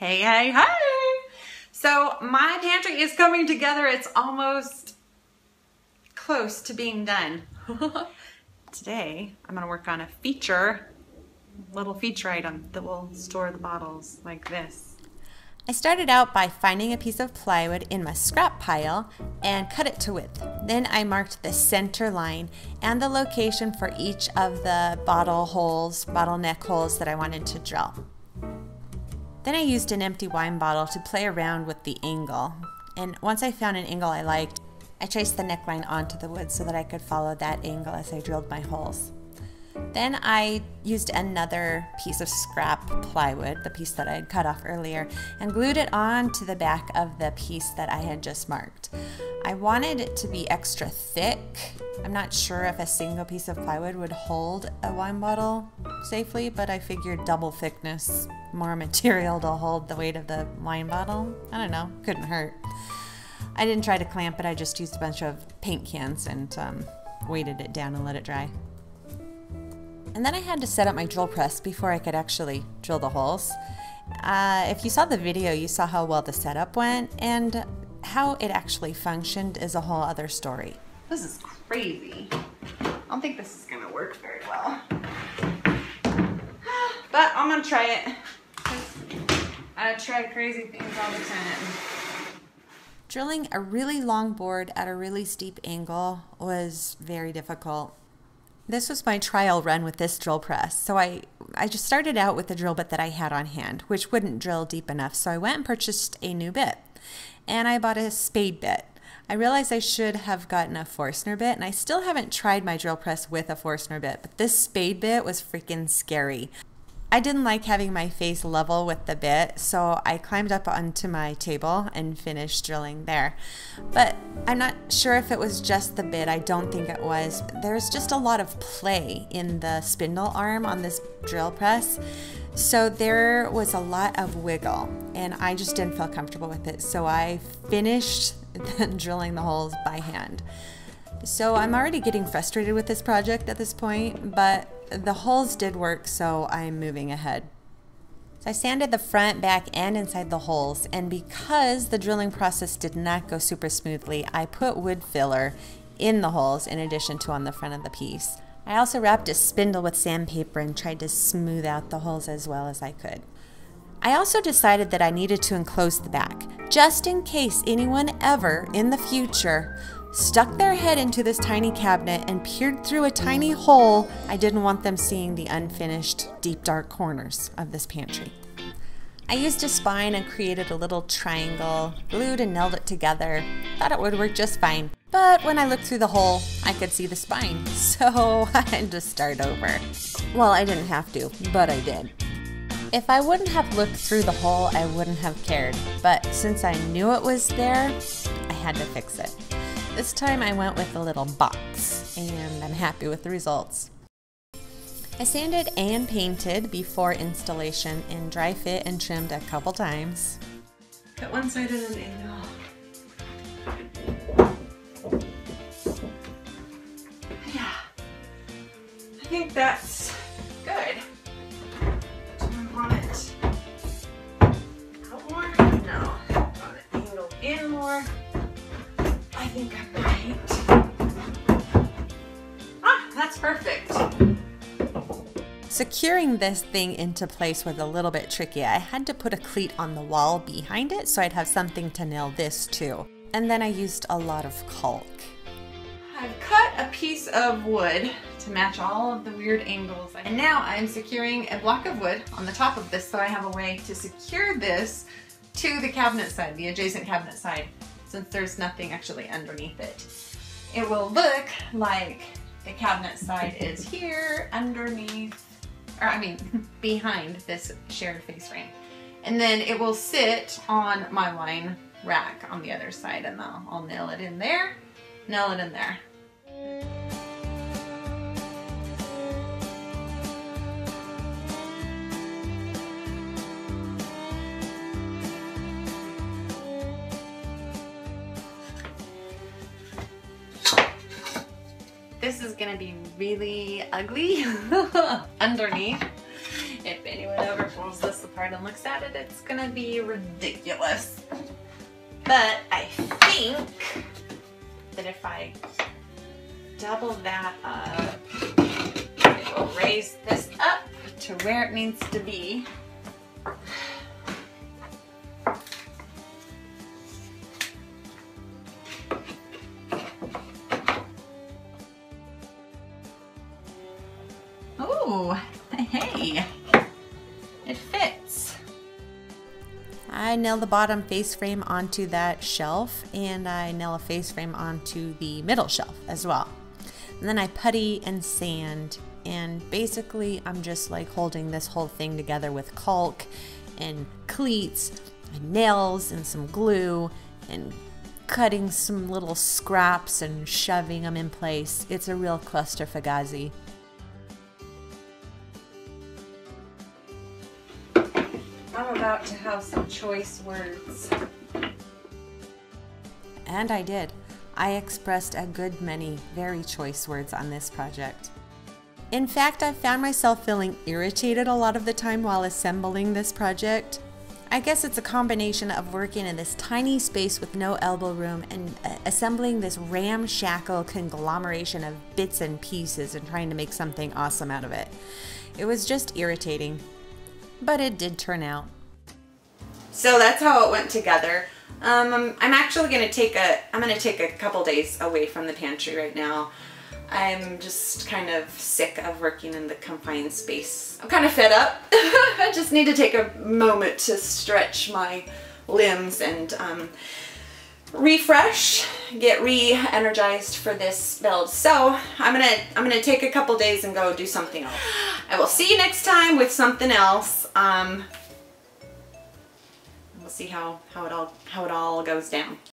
Hey, hey, hey! So my pantry is coming together. It's almost close to being done. Today, I'm gonna work on a feature, little feature item that will store the bottles like this. I started out by finding a piece of plywood in my scrap pile and cut it to width. Then I marked the center line and the location for each of the bottle holes, bottleneck holes that I wanted to drill. Then I used an empty wine bottle to play around with the angle. And once I found an angle I liked, I traced the neckline onto the wood so that I could follow that angle as I drilled my holes. Then I used another piece of scrap plywood, the piece that I had cut off earlier, and glued it on to the back of the piece that I had just marked. I wanted it to be extra thick. I'm not sure if a single piece of plywood would hold a wine bottle safely, but I figured double thickness, more material to hold the weight of the wine bottle. I don't know, couldn't hurt. I didn't try to clamp it, I just used a bunch of paint cans and um, weighted it down and let it dry. And then I had to set up my drill press before I could actually drill the holes. Uh, if you saw the video, you saw how well the setup went, and how it actually functioned is a whole other story. This is crazy. I don't think this is gonna work very well. But I'm gonna try it. I try crazy things all the time. Drilling a really long board at a really steep angle was very difficult. This was my trial run with this drill press. So I, I just started out with the drill bit that I had on hand, which wouldn't drill deep enough. So I went and purchased a new bit. And I bought a spade bit. I realized I should have gotten a Forstner bit, and I still haven't tried my drill press with a Forstner bit, but this spade bit was freaking scary. I didn't like having my face level with the bit, so I climbed up onto my table and finished drilling there. But I'm not sure if it was just the bit, I don't think it was. There's just a lot of play in the spindle arm on this drill press. So there was a lot of wiggle, and I just didn't feel comfortable with it. So I finished drilling the holes by hand. So I'm already getting frustrated with this project at this point, but the holes did work, so I'm moving ahead. So I sanded the front, back, and inside the holes, and because the drilling process did not go super smoothly, I put wood filler in the holes in addition to on the front of the piece. I also wrapped a spindle with sandpaper and tried to smooth out the holes as well as I could. I also decided that I needed to enclose the back, just in case anyone ever in the future stuck their head into this tiny cabinet and peered through a tiny hole, I didn't want them seeing the unfinished, deep dark corners of this pantry. I used a spine and created a little triangle, glued and nailed it together. Thought it would work just fine. But when I looked through the hole, I could see the spine, so I had to start over. Well, I didn't have to, but I did. If I wouldn't have looked through the hole, I wouldn't have cared. But since I knew it was there, I had to fix it. This time I went with a little box, and I'm happy with the results. I sanded and painted before installation and dry fit and trimmed a couple times. Cut one side at an angle. Yeah, I think that's good. Do I want it out more? No. Want it angled in more? I think I'm right. Ah, that's perfect. Securing this thing into place was a little bit tricky. I had to put a cleat on the wall behind it so I'd have something to nail this to. And then I used a lot of caulk. I've cut a piece of wood to match all of the weird angles. And now I'm securing a block of wood on the top of this so I have a way to secure this to the cabinet side, the adjacent cabinet side, since there's nothing actually underneath it. It will look like the cabinet side is here underneath, or I mean behind this shared face frame. And then it will sit on my wine rack on the other side and I'll, I'll nail it in there, nail it in there. This is gonna be really ugly underneath. If anyone ever pulls this apart and looks at it, it's gonna be ridiculous. But I think that if I double that up, it will raise this up to where it needs to be. I nail the bottom face frame onto that shelf and I nail a face frame onto the middle shelf as well. And then I putty and sand and basically I'm just like holding this whole thing together with caulk and cleats and nails and some glue and cutting some little scraps and shoving them in place. It's a real cluster fugazi. I'm about to have some choice words. And I did. I expressed a good many very choice words on this project. In fact, I found myself feeling irritated a lot of the time while assembling this project. I guess it's a combination of working in this tiny space with no elbow room and uh, assembling this ramshackle conglomeration of bits and pieces and trying to make something awesome out of it. It was just irritating, but it did turn out. So that's how it went together. Um, I'm, actually gonna take a, I'm gonna take a couple days away from the pantry right now. I'm just kind of sick of working in the confined space. I'm kind of fed up. I just need to take a moment to stretch my limbs and um, refresh, get re-energized for this build. So I'm gonna I'm gonna take a couple days and go do something else. I will see you next time with something else. Um, we'll see how how it all how it all goes down.